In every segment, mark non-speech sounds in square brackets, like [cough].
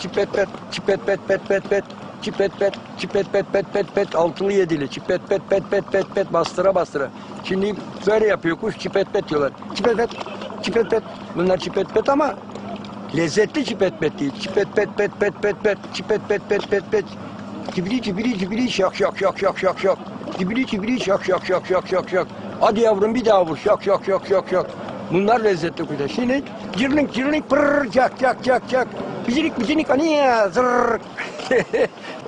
Çipet pet, çipet pet pet pet pet. Çipet pet, çipet pet pet pet pet. Altılı yedili. Çipet pet pet pet pet pet. Bastıra bastıra. Şimdi böyle yapıyor kuş. Çipet pet diyorlar. Çipet pet, çipet pet. Bunlar çipet pet ama lezzetli çipet pet değil. Çipet pet pet pet pet pet. Çipet pet pet pet pet. Cibili cibili cibili şak şak şak şak şak şak. Cibili cibili şak şak şak şak şak şak. Hadi yavrum bir daha vur. Şak şak şak şak şak. Bunlar lezzetli kuşlar. Şimdi cırlink cırlink pırr cak cak cak cak. Bicinik bicinik aniye zırr.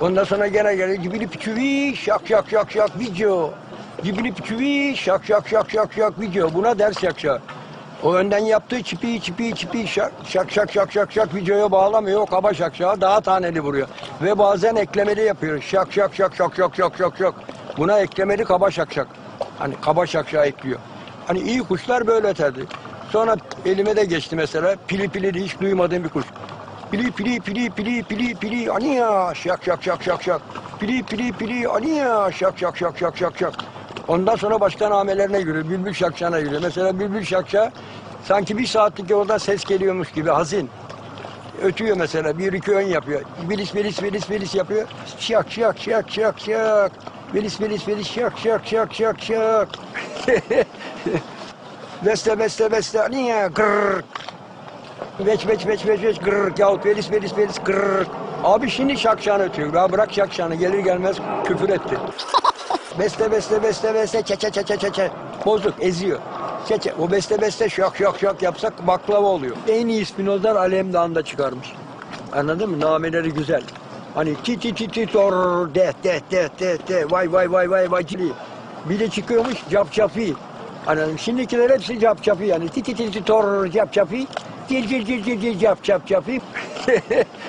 Ondan sonra gene geliyor cibili piçüvi şak şak şak şak video. Cibili piçüvi şak şak şak şak şak video. Buna ders şak. O önden yaptığı çipi çipi çipi şak şak şak şak şak şak videoya bağlamıyor. O kaba şak şak daha taneli vuruyor. Ve bazen eklemeli yapıyor. Şak şak şak şak şak şak şak şak. Buna eklemeli kaba şak şak. Hani kaba şak şak ekliyor. Hani iyi kuşlar böyle öterdi. Sonra elime de geçti mesela. Pili pili de hiç duymadığım bir kuş. Pili pili pili pili pili pili aniya şak şak şak şak şak. Pili pili pili aniya şak şak şak şak şak şak. Ondan sonra başka namelerine giriyor. Bülbül şakşağına giriyor. Mesela bülbül şakşağı sanki bir saatlik yoldan ses geliyormuş gibi hazin. Ötüyor mesela. Bir iki ön yapıyor. Bilis bilis bilis bilis yapıyor. Şak şak şak şak şak. Bilis bilis bilis şak şak şak şak şak. [laughs] beste beste beste. Niye? Gırr. Veç veç veç veç veç gırr. Yahut velis velis velis gırr. Abi şimdi şakşağını ötüyor. Ya bırak şakşağını. Gelir gelmez küfür etti. [laughs] Beste beste beste beste çe çe çe çe çe çe. Bozuk eziyor. Çe çe. O beste beste şak şak şak yapsak baklava oluyor. En iyi Spinozlar Alemdağ'ında çıkarmış. Anladın mı? Nameleri güzel. Hani ti ti ti ti tor de de de de de vay vay vay vay vay. Bir de çıkıyormuş cap capi. Anladım. Şimdikiler hepsi cap capi yani. Ti ti ti ti tor cap capi. Cil cil cil cil cap cap capi. [laughs]